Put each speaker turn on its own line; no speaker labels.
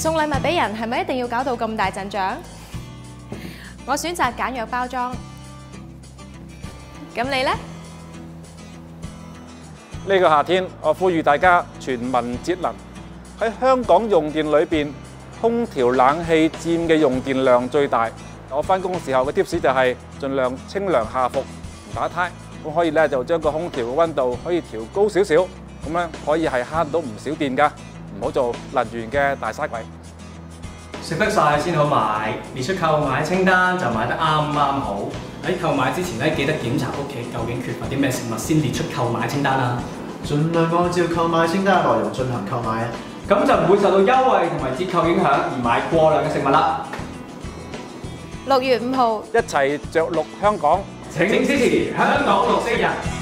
送禮物俾人係咪一定要搞到咁大陣仗？我選擇簡約包裝。咁你呢？
呢個夏天，我呼籲大家全民節能。喺香港用電裏邊，空調冷氣佔嘅用電量最大。我翻工嘅時候嘅 tips 就係盡量清涼下服，唔打呔。咁可以咧就將個空調嘅温度可以調高少少，咁樣可以係慳到唔少電㗎。唔好做能源嘅大嘥鬼。
食得晒先好買，列出購買清單就買得啱啱好。喺購買之前咧，記得檢查屋企究竟缺乏啲咩食物，先列出購買清單啦。
盡量按照購買清單內容進行購買啊！
咁就唔會受到優惠同埋折扣影響而買過量嘅食物啦。
六月五號，
一齊着綠香港。
請支持香港綠色日。